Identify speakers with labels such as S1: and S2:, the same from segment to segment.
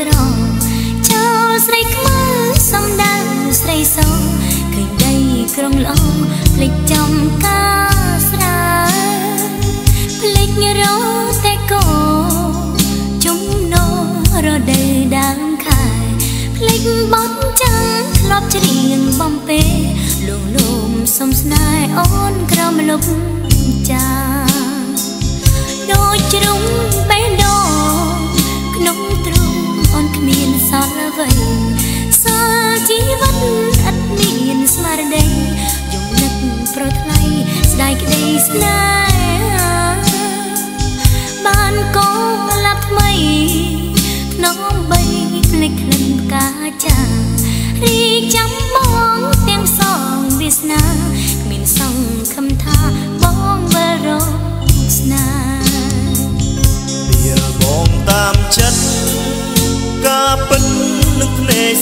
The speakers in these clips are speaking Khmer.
S1: ក្រចូលស្រីខ្មៅសំដៅស្រីសឃើញដីក្រុងល្អភ្លេចចំការស្រើភ្លេចរោតែកោជុំណោរដូវដើមខែភ្លេចបត់ចាំធ្លាប់ច្រៀងបំពេលងលោមសំស្នេហ៍អូនក្រមលុ
S2: បចាដូចជ្រុង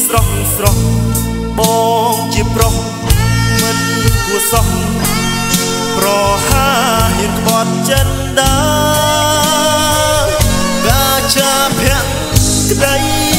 S2: ស្រស់ស្រស់បងជាប្រុសមិនគួរសោះប្រហាហ៊ានក្បត់ចិនដាកាចាភៈក្តី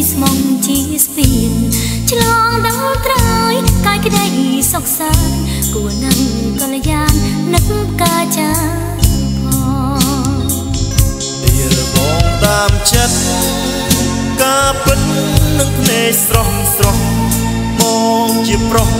S1: ស្រីស្មងជាស្ពានឆ្លងដល់ត្រើយកាយក្តីសុខសាន្តគួរនឹងកល្យាននឹកកាចាផង
S2: នេះបងតាមចិត្តការពិតនឹងភ្នែកស្រស់ស្រស់បងជាប្រុសមិនគួរសោះ